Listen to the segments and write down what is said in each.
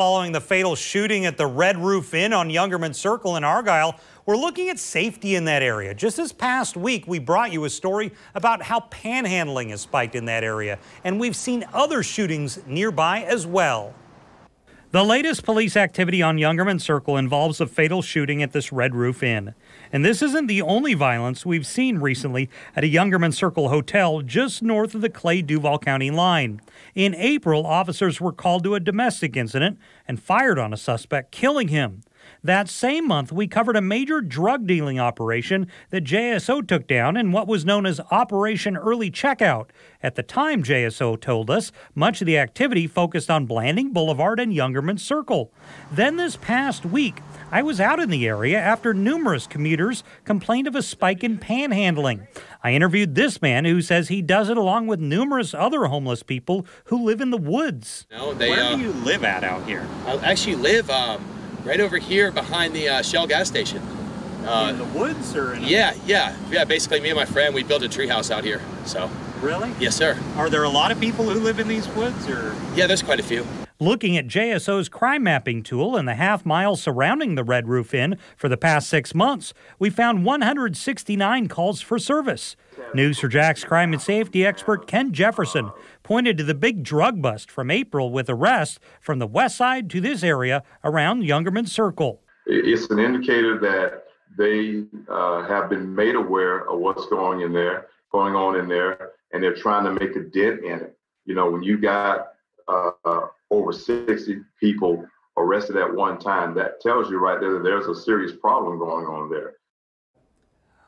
following the fatal shooting at the Red Roof Inn on Youngerman Circle in Argyle, we're looking at safety in that area. Just this past week, we brought you a story about how panhandling has spiked in that area, and we've seen other shootings nearby as well. The latest police activity on Youngerman Circle involves a fatal shooting at this Red Roof Inn. And this isn't the only violence we've seen recently at a Youngerman Circle hotel just north of the Clay Duval County line. In April, officers were called to a domestic incident and fired on a suspect, killing him. That same month, we covered a major drug dealing operation that JSO took down in what was known as Operation Early Checkout. At the time, JSO told us much of the activity focused on Blanding Boulevard and Youngerman Circle. Then this past week, I was out in the area after numerous commuters complained of a spike in panhandling. I interviewed this man who says he does it along with numerous other homeless people who live in the woods. No, they, Where uh, do you live at out here? I actually live um, right over here behind the uh, Shell gas station. Uh, in the woods or in yeah, yeah, yeah. Basically, me and my friend we built a treehouse out here. So, Really? yes, sir. Are there a lot of people who live in these woods or? Yeah, there's quite a few. Looking at JSO's crime mapping tool in the half mile surrounding the Red Roof Inn for the past six months, we found 169 calls for service. News4JAX crime and safety expert Ken Jefferson pointed to the big drug bust from April with arrests from the west side to this area around Youngerman Circle. It's an indicator that they uh, have been made aware of what's going in there, going on in there, and they're trying to make a dent in it. You know, when you got uh, over 60 people arrested at one time, that tells you right there that there's a serious problem going on there.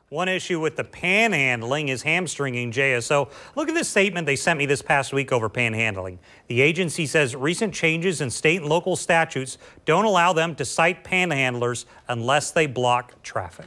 One issue with the panhandling is hamstringing JSO. Look at this statement they sent me this past week over panhandling. The agency says recent changes in state and local statutes don't allow them to cite panhandlers unless they block traffic.